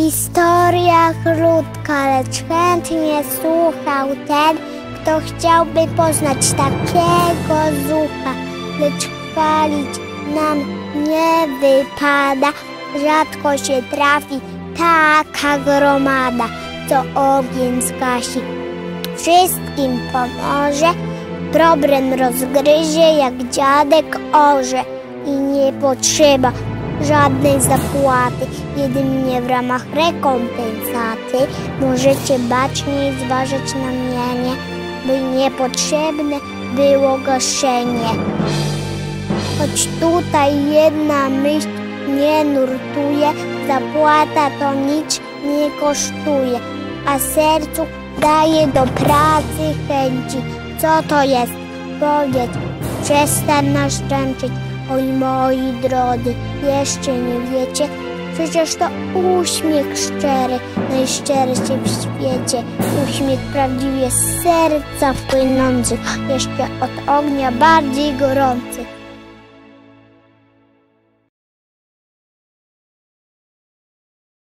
Historia krótka, lecz chętnie słuchał ten, kto chciałby poznać takiego zucha, lecz chwalić nam nie wypada, rzadko się trafi taka gromada, co ogień zgasi. Wszystkim pomoże, problem rozgryzie jak dziadek orze i nie potrzeba żadnej zapłaty, jedynie w ramach rekompensaty możecie baczniej zważać na mienie, by niepotrzebne było gaszenie. Choć tutaj jedna myśl nie nurtuje, zapłata to nic nie kosztuje, a sercu daje do pracy chęci. Co to jest? Powiedz, przestań nas dręczyć. Oj moi drodzy, jeszcze nie wiecie, przecież to uśmiech szczery, najszczerszy w świecie. Uśmiech prawdziwie z serca płynący, jeszcze od ognia bardziej gorący.